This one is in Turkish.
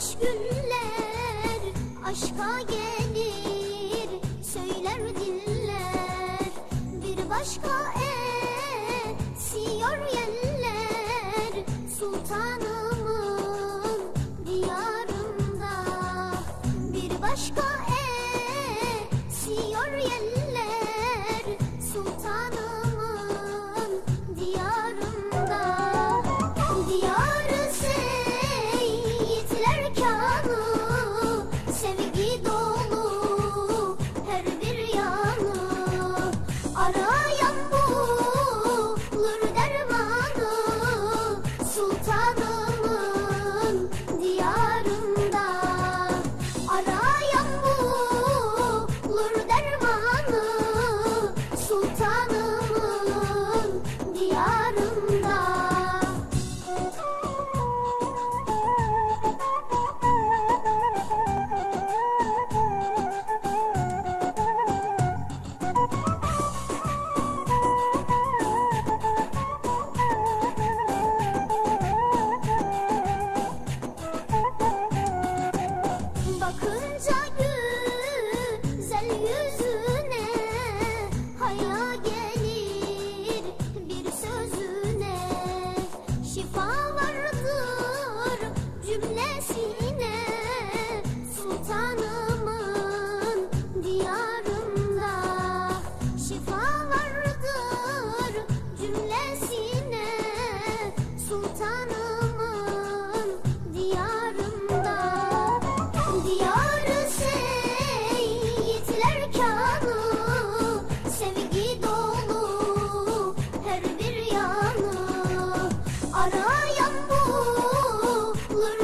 Boş günler aşka gelir Söyler diller. Bir başka Sine diyarında şifa vardır cümlesine. Sultanımın diyarında diyarı seyitler kanı sevgi dolu her bir yanı. Arayan bulur